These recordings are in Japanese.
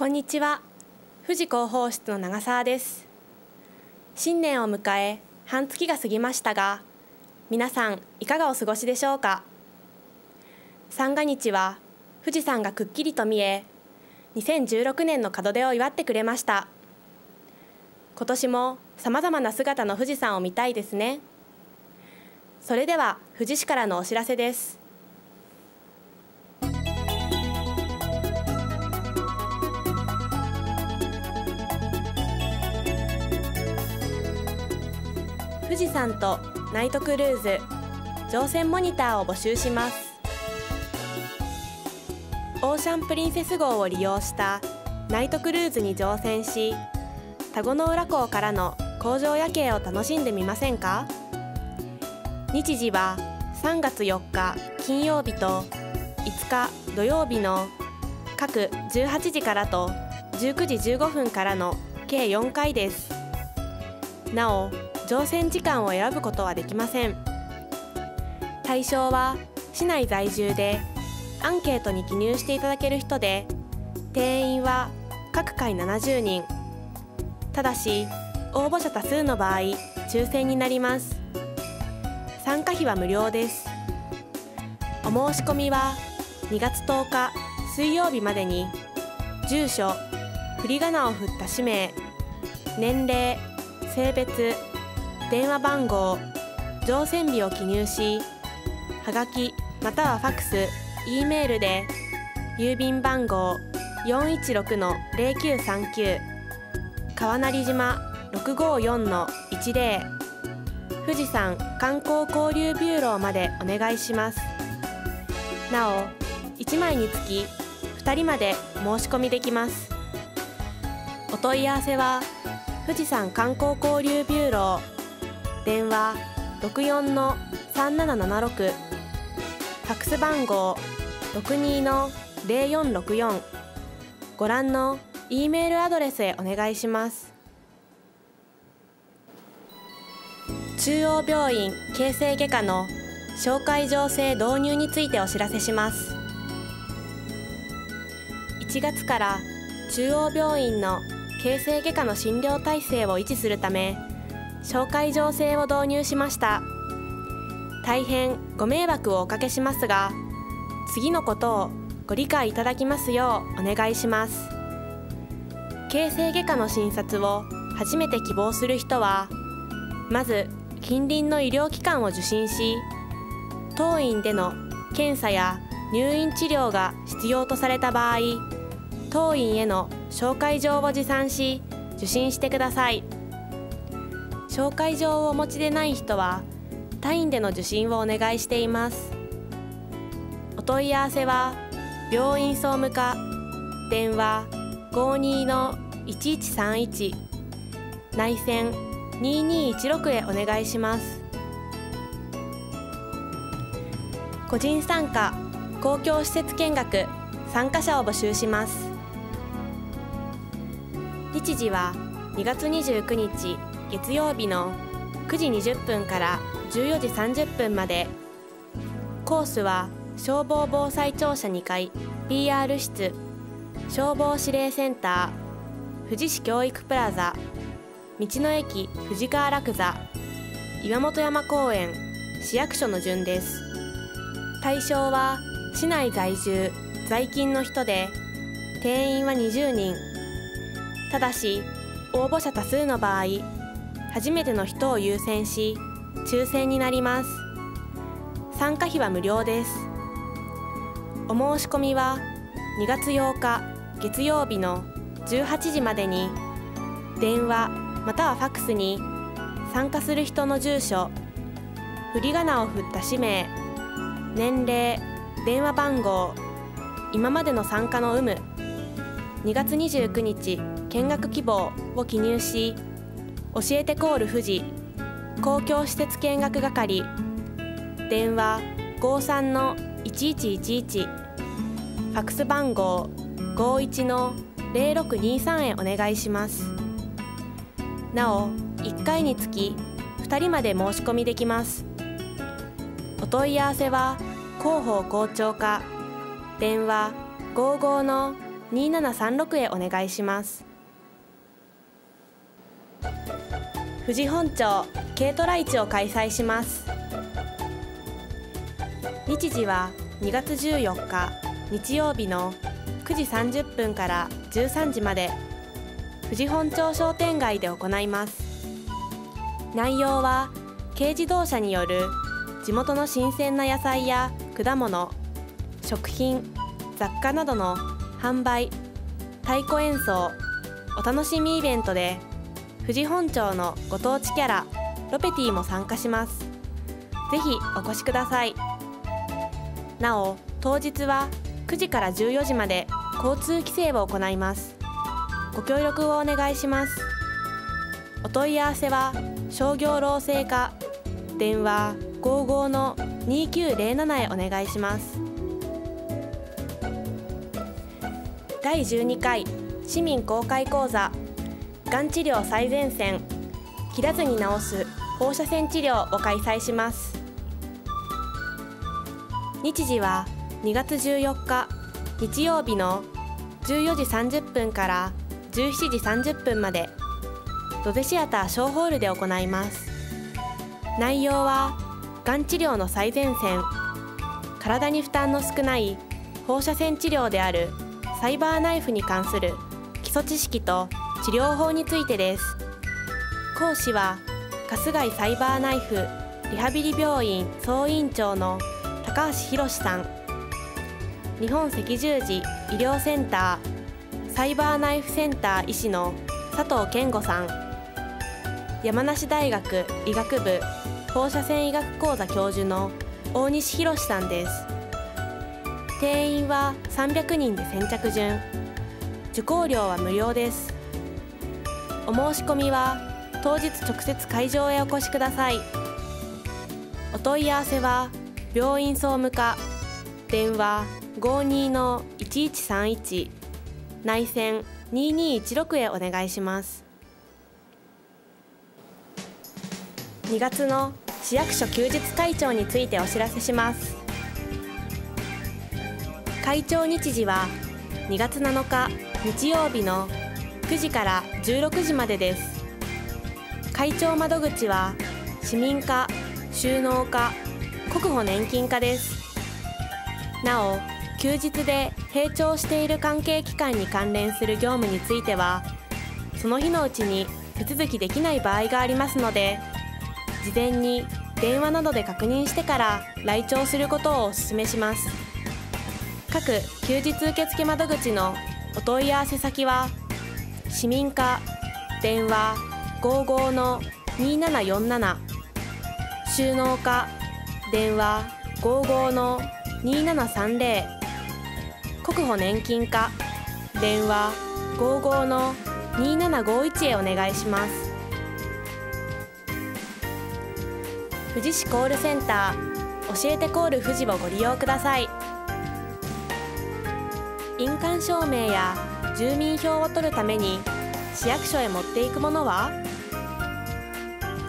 こんにちは。富士広報室の長澤です。新年を迎え半月が過ぎましたが皆さんいかがお過ごしでしょうか？三が日は富士山がくっきりと見え2016年の門出を祝ってくれました。今年もさまざまな姿の富士山を見たいですね。それでは富士市からのお知らせです。士山とナイトクルーズ乗船モニターを募集します。オーシャンプリンセス号を利用したナイトクルーズに乗船し田子の浦港からの工場夜景を楽しんでみませんか？日時は3月4日金曜日と5日土曜日の各18時からと19時15分からの計4回です。なお乗船時間を選ぶことはできません。対象は市内在住でアンケートに記入していただける人で定員は各回70人。ただし応募者多数の場合抽選になります。参加費は無料です。お申し込みは2月10日水曜日までに住所振り仮名を振った氏名年齢性別電話番号乗船日を記入しはがきまたはファクス E メールで郵便番号416-0939川成島654-10富士山観光交流ビューローまでお願いします。なお1枚につき2人まで申し込みできます。お問い合わせは富士山観光交流ビューロー。電話64の3776ファックス番号62の0464ご覧の E メールアドレスへお願いします。中央病院形成外科の紹介状制導入についてお知らせします。1月から中央病院の形成外科の診療体制を維持するため紹介状制を導入しました。大変ご迷惑をおかけしますが次のことをご理解いただきますようお願いします。形成外科の診察を初めて希望する人はまず近隣の医療機関を受診し当院での検査や入院治療が必要とされた場合当院への紹介状を持参し受診してください。紹介状をお持ちでない人は他院での受診をお願いしています。お問い合わせは病院総務課電話52の1131内線2216へお願いします。個人参加公共施設見学参加者を募集します。日時は2月29日月曜日の9時20分から14時30分まで。コースは消防防災庁舎2階 PR 室消防指令センター富士市教育プラザ道の駅富士川楽座岩本山公園市役所の順です。対象は市内在住在勤の人で定員は20人。ただし応募者多数の場合初めての人を優先し抽選になります。参加費は無料です。お申し込みは2月8日月曜日の18時までに電話またはファクスに参加する人の住所振り仮名を振った氏名年齢電話番号今までの参加の有無2月29日見学希望を記入し教えてコール富士公共施設見学係電話53の1111ファクス番号51の0623へお願いします。なお1回につき2人まで申し込みできます。お問い合わせは広報校長課電話55の2736へお願いします。富士本町軽トラ市を開催します。日時は2月14日日曜日の9時30分から13時まで富士本町商店街で行います。内容は軽自動車による地元の新鮮な野菜や果物食品雑貨などの販売太鼓演奏お楽しみイベントで富士本町のご当地キャラロペティも参加します。ぜひお越しください。なお当日は9時から14時まで交通規制を行います。ご協力をお願いします。お問い合わせは商業労政課電話55の2907へお願いします。第12回市民公開講座がん治療最前線切らずに治す放射線治療を開催します。日時は2月14日日曜日の14時30分から17時30分までロゼシアター小ホールで行います。内容はがん治療の最前線体に負担の少ない放射線治療であるサイバーナイフに関する基礎知識と治療法についてです。講師は春日井サイバーナイフリハビリ病院総院長の高橋博さん。日本赤十字医療センターサイバーナイフセンター医師の佐藤健吾さん。山梨大学医学部放射線医学講座教授の大西博さんです。定員は300人で先着順。受講料は無料です。お申し込みは当日直接会場へお越しください。お問い合わせは病院総務課電話52の1131内線2216へお願いします。2月の市役所休日会長についてお知らせします。会長日時は2月7日日曜日の9時から16時までです。会長窓口は市民課収納課国保年金課です。なお休日で閉庁している関係機関に関連する業務についてはその日のうちに手続きできない場合がありますので事前に電話などで確認してから来庁することをお勧めします。各休日受付窓口のお問い合わせ先は市民課電話55の2747収納課電話55の2730国保年金課電話55の2751へお願いします。富士市コールセンター教えてコール富士をご利用ください。印鑑証明や住民票を取るために市役所へ持っていくものは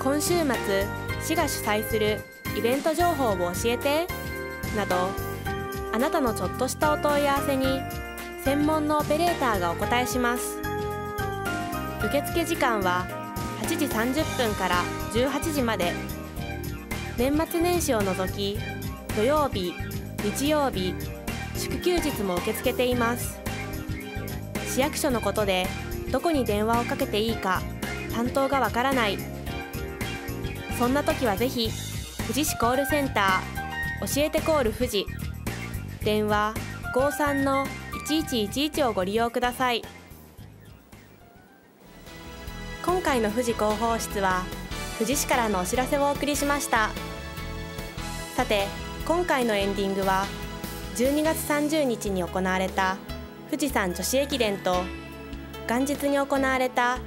今週末市が主催するイベント情報を教えてなどあなたのちょっとしたお問い合わせに専門のオペレーターがお答えします。受付時間は8時30分から18時まで。年末年始を除き土曜日日曜日祝休日も受け付けています。市役所のことでどこに電話をかけていいか担当がわからない。そんな時はぜひ富士市コールセンター教えてコール富士電話53の1111をご利用ください。今回の富士広報室は富士市からのお知らせをお送りしました。さて今回のエンディングは12月30日に行われた富士山女子駅伝と元日に行われた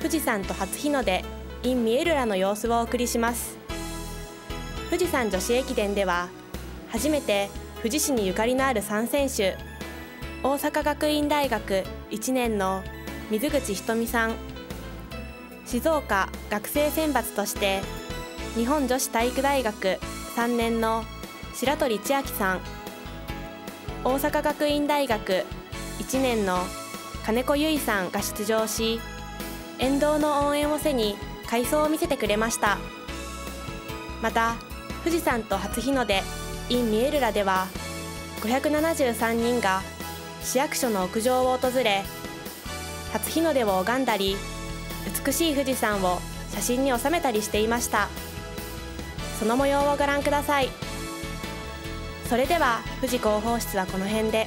富士山と初日の出 in ミエルラの様子をお送りします。富士山女子駅伝では初めて富士市にゆかりのある3選手大阪学院大学1年の水口ひとみさん静岡学生選抜として日本女子体育大学3年の白鳥千秋さん大阪学院大学1年の金子結衣さんが出場し沿道の応援を背に快走を見せてくれました。また富士山と初日の出 in ミエルラでは573人が市役所の屋上を訪れ初日の出を拝んだり美しい富士山を写真に収めたりしていました。その模様をご覧ください。それでは富士広報室はこの辺で。